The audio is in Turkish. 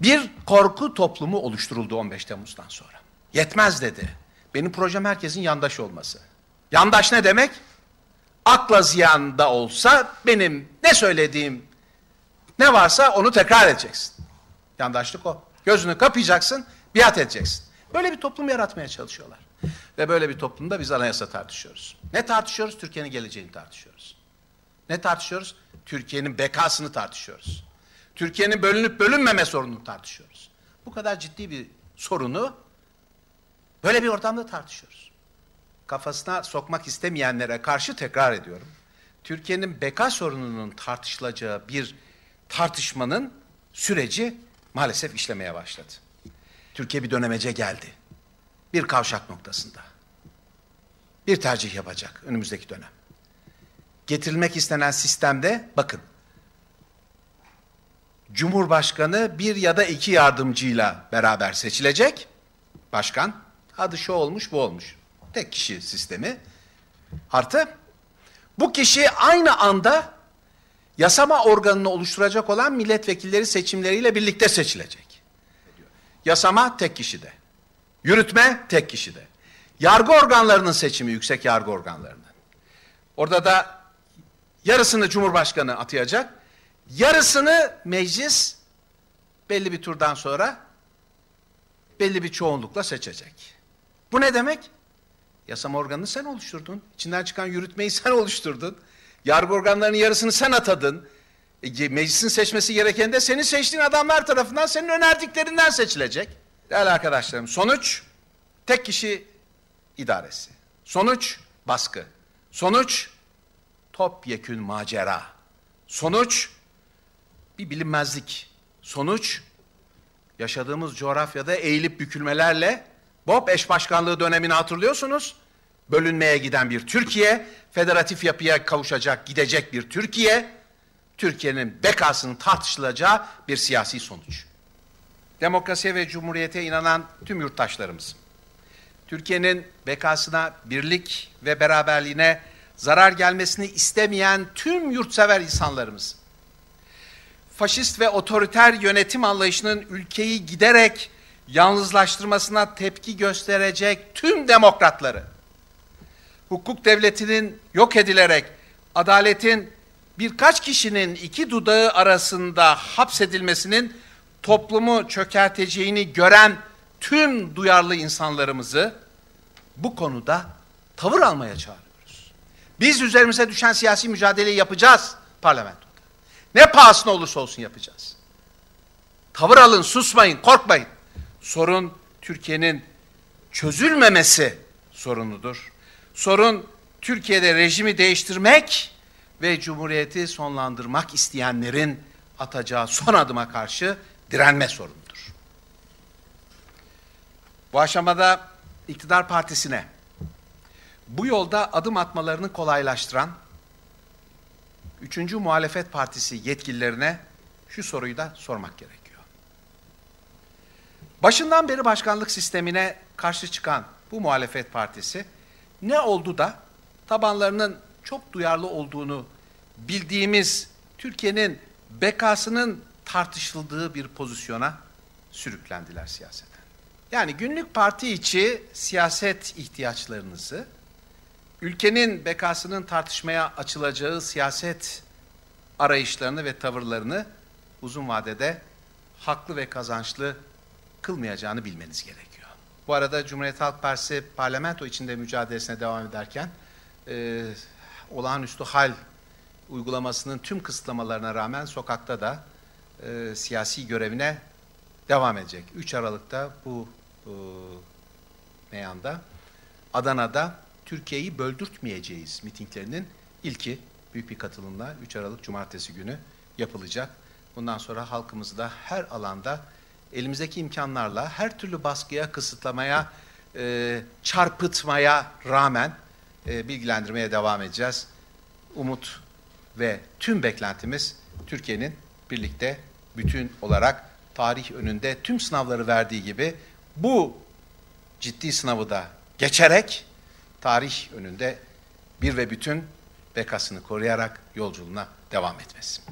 Bir korku toplumu oluşturuldu 15 Temmuz'dan sonra. Yetmez dedi. Benim projem herkesin yandaş olması. Yandaş ne demek? Akla ziyan da olsa benim ne söylediğim ne varsa onu tekrar edeceksin. Yandaşlık o. Gözünü kapayacaksın, biat edeceksin. Böyle bir toplum yaratmaya çalışıyorlar. Ve böyle bir toplumda biz anayasa tartışıyoruz. Ne tartışıyoruz? Türkiye'nin geleceğini tartışıyoruz. Ne tartışıyoruz? Türkiye'nin bekasını tartışıyoruz. Türkiye'nin bölünüp bölünmeme sorununu tartışıyoruz. Bu kadar ciddi bir sorunu böyle bir ortamda tartışıyoruz. Kafasına sokmak istemeyenlere karşı tekrar ediyorum. Türkiye'nin beka sorununun tartışılacağı bir tartışmanın süreci maalesef işlemeye başladı. Türkiye bir dönemece geldi. Bir kavşak noktasında. Bir tercih yapacak önümüzdeki dönem. Getirilmek istenen sistemde bakın Cumhurbaşkanı bir ya da iki yardımcıyla beraber seçilecek. Başkan adı şu olmuş bu olmuş. Tek kişi sistemi. Artı bu kişi aynı anda yasama organını oluşturacak olan milletvekilleri seçimleriyle birlikte seçilecek. Yasama tek kişide. Yürütme tek kişide. Yargı organlarının seçimi yüksek yargı organlarının. Orada da yarısını Cumhurbaşkanı atayacak, yarısını meclis belli bir turdan sonra belli bir çoğunlukla seçecek. Bu ne demek? Yasama organını sen oluşturdun. İçinden çıkan yürütmeyi sen oluşturdun. Yargı organlarının yarısını sen atadın. E, meclisin seçmesi gereken de senin seçtiğin adamlar tarafından senin önerdiklerinden seçilecek. Değerli arkadaşlarım sonuç tek kişi idaresi. Sonuç baskı. Sonuç topyekün macera. Sonuç bir bilinmezlik. Sonuç yaşadığımız coğrafyada eğilip bükülmelerle BOP eş başkanlığı dönemini hatırlıyorsunuz. Bölünmeye giden bir Türkiye, federatif yapıya kavuşacak, gidecek bir Türkiye, Türkiye'nin bekasının tartışılacağı bir siyasi sonuç. Demokrasiye ve cumhuriyete inanan tüm yurttaşlarımız, Türkiye'nin bekasına, birlik ve beraberliğine zarar gelmesini istemeyen tüm yurtsever insanlarımız, faşist ve otoriter yönetim anlayışının ülkeyi giderek yalnızlaştırmasına tepki gösterecek tüm demokratları, hukuk devletinin yok edilerek adaletin birkaç kişinin iki dudağı arasında hapsedilmesinin toplumu çökerteceğini gören tüm duyarlı insanlarımızı bu konuda tavır almaya çağırıyoruz. Biz üzerimize düşen siyasi mücadeleyi yapacağız parlamentoda. Ne pahasına olursa olsun yapacağız. Tavır alın, susmayın, korkmayın. Sorun Türkiye'nin çözülmemesi sorunudur. Sorun Türkiye'de rejimi değiştirmek ve cumhuriyeti sonlandırmak isteyenlerin atacağı son adıma karşı direnme sorunudur. Bu aşamada iktidar partisine bu yolda adım atmalarını kolaylaştıran üçüncü muhalefet partisi yetkililerine şu soruyu da sormak gerekiyor. Başından beri başkanlık sistemine karşı çıkan bu muhalefet partisi ne oldu da tabanlarının çok duyarlı olduğunu bildiğimiz Türkiye'nin bekasının tartışıldığı bir pozisyona sürüklendiler siyaseten. Yani günlük parti içi siyaset ihtiyaçlarınızı, ülkenin bekasının tartışmaya açılacağı siyaset arayışlarını ve tavırlarını uzun vadede haklı ve kazançlı kılmayacağını bilmeniz gerekiyor. Bu arada Cumhuriyet Halk Partisi parlamento içinde mücadelesine devam ederken e, olağanüstü hal uygulamasının tüm kısıtlamalarına rağmen sokakta da e, siyasi görevine devam edecek. 3 Aralık'ta bu e, meyanda Adana'da Türkiye'yi böldürtmeyeceğiz mitinglerinin ilki büyük bir katılımla 3 Aralık Cumartesi günü yapılacak. Bundan sonra halkımızı da her alanda elimizdeki imkanlarla her türlü baskıya, kısıtlamaya, e, çarpıtmaya rağmen e, bilgilendirmeye devam edeceğiz. Umut ve tüm beklentimiz Türkiye'nin birlikte bütün olarak tarih önünde tüm sınavları verdiği gibi bu ciddi sınavı da geçerek tarih önünde bir ve bütün bekasını koruyarak yolculuğuna devam etmesi.